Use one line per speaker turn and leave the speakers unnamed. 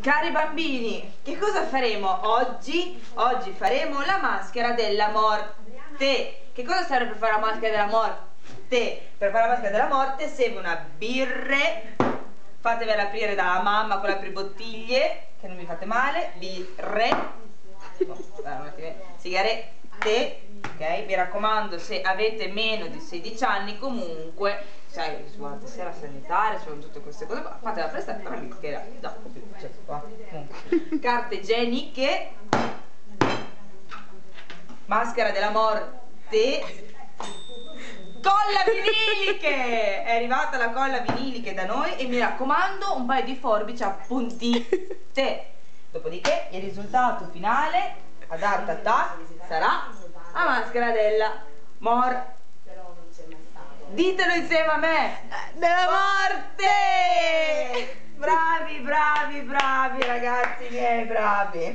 Cari bambini, che cosa faremo oggi? Oggi faremo la maschera della morte. Che cosa serve per fare la maschera della morte? Per fare la maschera della morte serve una birre. Fatevela aprire dalla mamma con le bottiglie, che non mi fate male. Birre. No, sigarette. Ok? Mi raccomando, se avete meno di 16 anni comunque sai, sulla tessera sanitaria, sono tutte queste cose qua, fate la prestare per amico che dopo più, cioè, qua, carte igieniche, maschera della morte, colla viniliche! È arrivata la colla viniliche da noi e mi raccomando un paio di forbici appuntite. Dopodiché il risultato finale ad art attack sarà la maschera della morte. Ditelo insieme a me! Della morte! Bravi, bravi, bravi ragazzi miei, bravi!